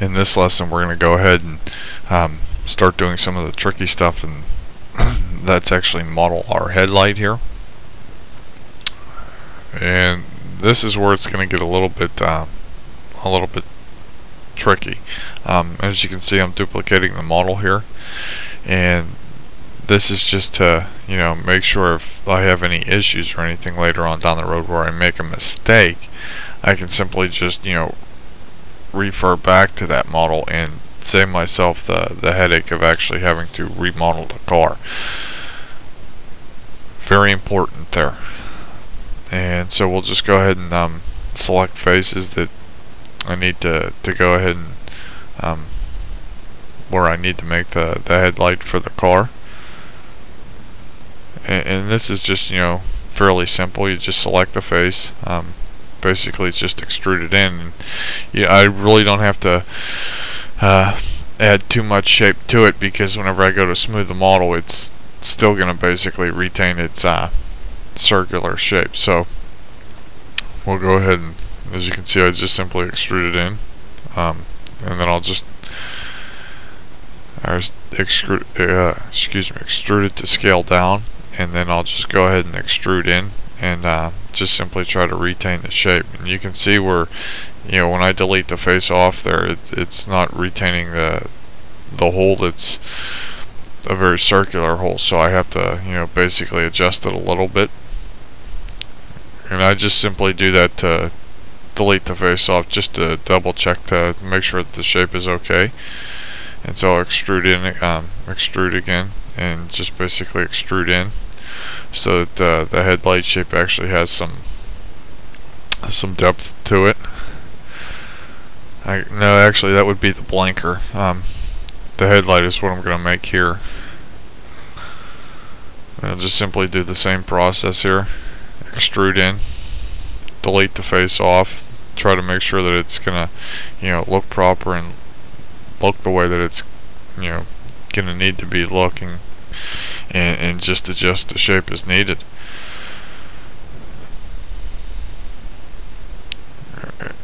in this lesson we're going to go ahead and um, start doing some of the tricky stuff and that's actually model our headlight here. And this is where it's going to get a little bit uh, a little bit tricky. Um, as you can see I'm duplicating the model here. And this is just to you know make sure if I have any issues or anything later on down the road where I make a mistake I can simply just you know refer back to that model and save myself the, the headache of actually having to remodel the car. Very important there. And so we'll just go ahead and um, select faces that I need to, to go ahead and um, where I need to make the, the headlight for the car. And, and, this is just, you know, fairly simple. You just select the face. Um, basically it's just extruded in. And, yeah, I really don't have to uh, add too much shape to it because whenever I go to smooth the model, it's still going to basically retain its uh, circular shape. So we'll go ahead and, as you can see, I just simply extrude it in, um, and then I'll just uh, excuse me, extrude it to scale down, and then I'll just go ahead and extrude in and uh, just simply try to retain the shape. And you can see where, you know, when I delete the face off there, it, it's not retaining the the hole that's a very circular hole. So I have to, you know, basically adjust it a little bit. And I just simply do that to delete the face off just to double check to make sure that the shape is okay. And so I'll extrude in, um, extrude again, and just basically extrude in so that uh, the headlight shape actually has some some depth to it. I, no, actually that would be the blinker. Um, the headlight is what I'm going to make here. I'll just simply do the same process here. Extrude in, delete the face off, try to make sure that it's going to, you know, look proper and look the way that it's, you know, going to need to be looking and, and just adjust the shape as needed.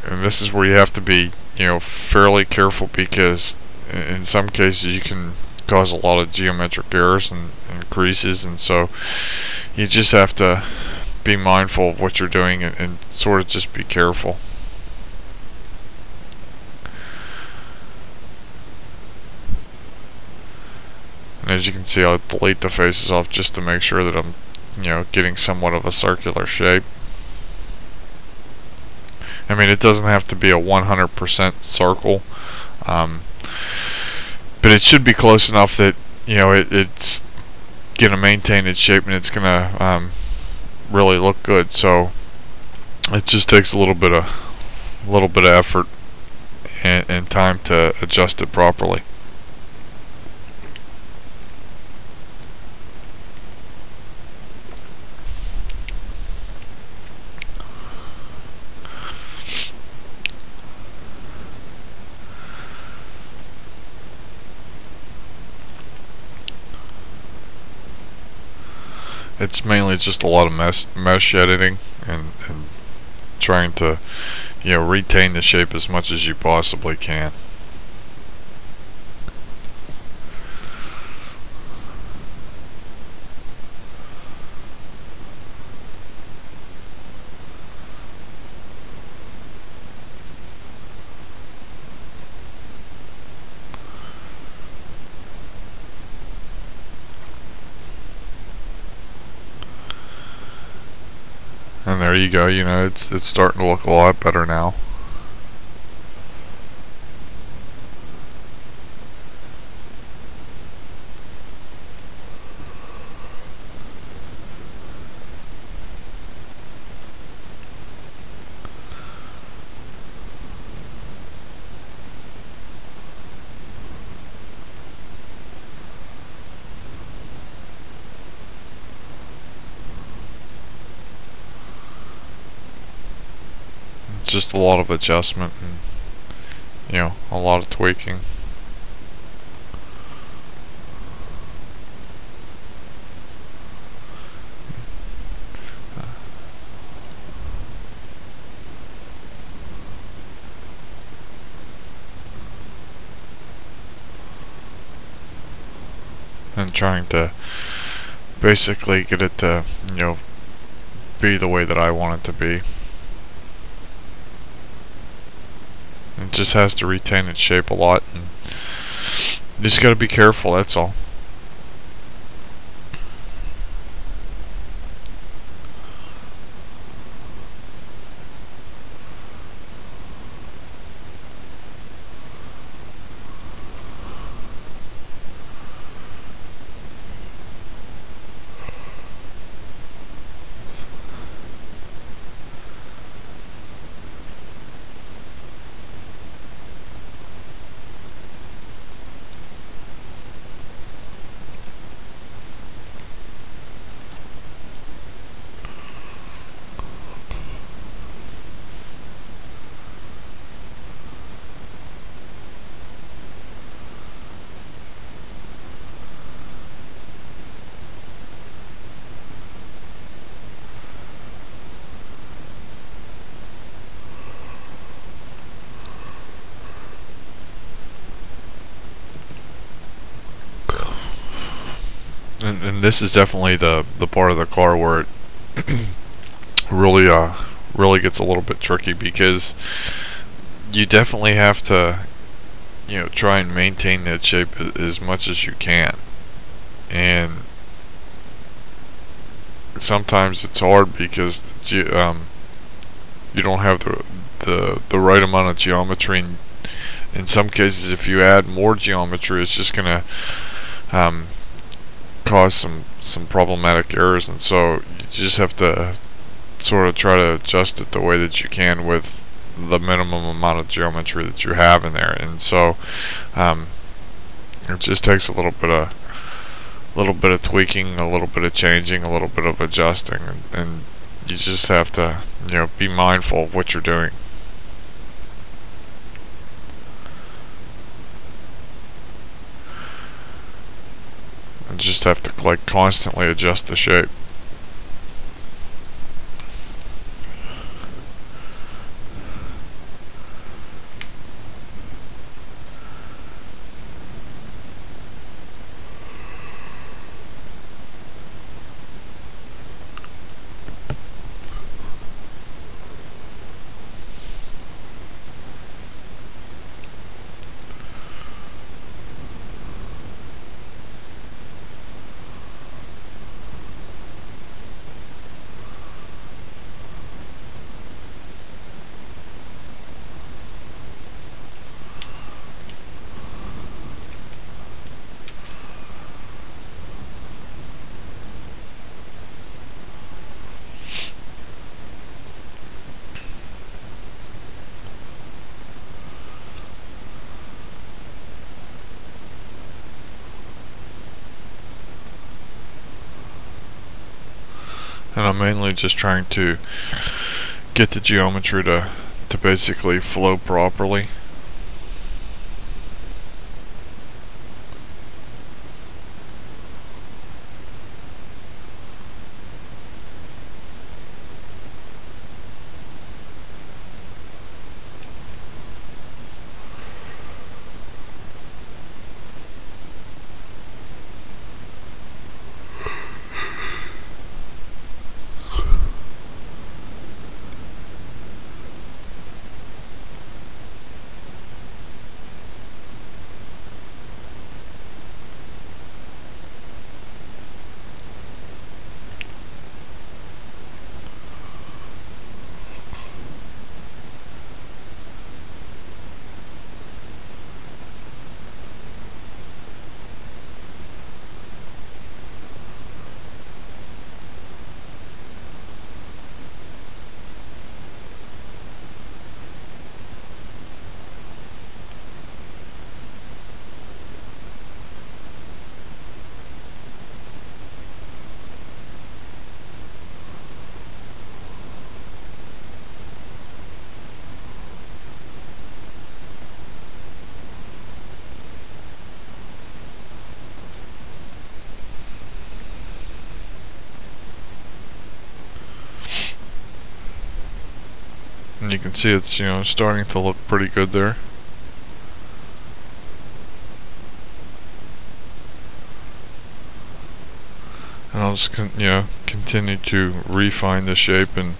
And this is where you have to be, you know, fairly careful because in some cases you can cause a lot of geometric errors and, and creases and so you just have to be mindful of what you're doing and, and sort of just be careful. And as you can see, I'll delete the faces off just to make sure that I'm, you know, getting somewhat of a circular shape. I mean, it doesn't have to be a 100% circle, um, but it should be close enough that, you know, it, it's going to maintain its shape and it's going to um, really look good. So it just takes a little bit of, a little bit of effort and, and time to adjust it properly. It's mainly just a lot of mesh, mesh editing and, and trying to you know retain the shape as much as you possibly can. And there you go, you know, it's it's starting to look a lot better now. just a lot of adjustment and, you know, a lot of tweaking. and trying to basically get it to, you know, be the way that I want it to be. It just has to retain its shape a lot and just gotta be careful, that's all. and, and this is definitely the the part of the car where it really uh really gets a little bit tricky because you definitely have to you know try and maintain that shape as much as you can. And sometimes it's hard because um, you don't have the, the the right amount of geometry. And in some cases if you add more geometry it's just gonna um, cause some some problematic errors and so you just have to sort of try to adjust it the way that you can with the minimum amount of geometry that you have in there. And so um, it just takes a little bit of a little bit of tweaking a little bit of changing a little bit of adjusting and, and you just have to you know be mindful of what you're doing just have to like constantly adjust the shape. And I'm mainly just trying to get the geometry to to basically flow properly and you can see it's you know starting to look pretty good there and I'll just you know continue to refine the shape and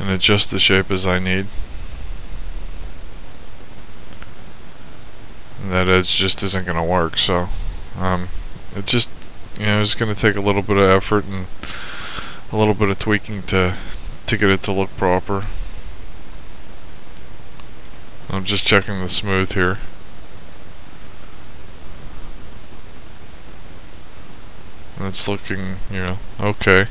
and adjust the shape as I need. And that edge just isn't going to work, so um, it just you know it's going to take a little bit of effort and a little bit of tweaking to to get it to look proper. I'm just checking the smooth here. It's looking, you know, okay.